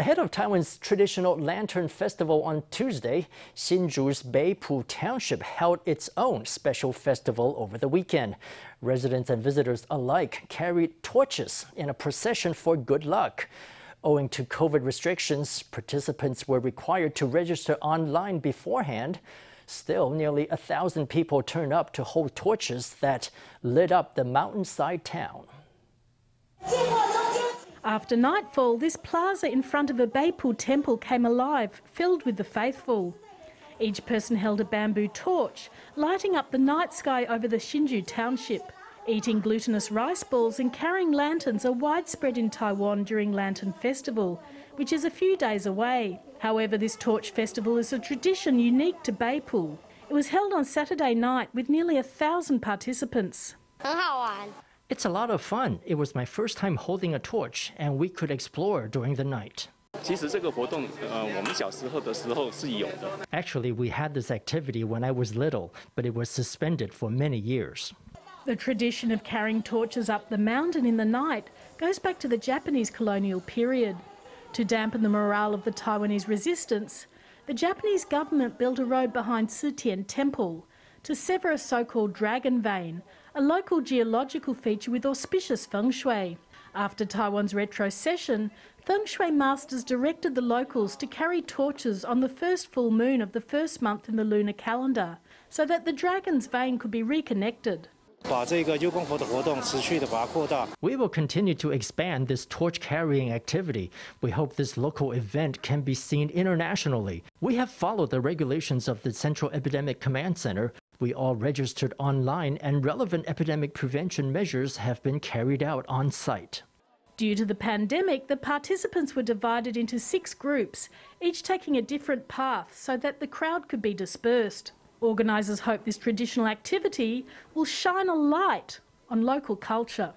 Ahead of Taiwan's traditional Lantern Festival on Tuesday, Hsinchu's Beipu Township held its own special festival over the weekend. Residents and visitors alike carried torches in a procession for good luck. Owing to COVID restrictions, participants were required to register online beforehand. Still, nearly a thousand people turned up to hold torches that lit up the mountainside town. After nightfall, this plaza in front of a Beipu temple came alive, filled with the faithful. Each person held a bamboo torch, lighting up the night sky over the Hsinchu township. Eating glutinous rice balls and carrying lanterns are widespread in Taiwan during Lantern Festival, which is a few days away. However, this torch festival is a tradition unique to Beipu. It was held on Saturday night with nearly a thousand participants. 很好玩。it's a lot of fun. It was my first time holding a torch, and we could explore during the night. Actually, we had this activity when I was little, but it was suspended for many years. The tradition of carrying torches up the mountain in the night goes back to the Japanese colonial period. To dampen the morale of the Taiwanese resistance, the Japanese government built a road behind Citian Temple, to sever a so-called dragon vein, a local geological feature with auspicious feng shui. After Taiwan's retrocession, feng shui masters directed the locals to carry torches on the first full moon of the first month in the lunar calendar, so that the dragon's vein could be reconnected. We will continue to expand this torch carrying activity. We hope this local event can be seen internationally. We have followed the regulations of the Central Epidemic Command Center we all registered online, and relevant epidemic prevention measures have been carried out on site. Due to the pandemic, the participants were divided into six groups, each taking a different path so that the crowd could be dispersed. Organisers hope this traditional activity will shine a light on local culture.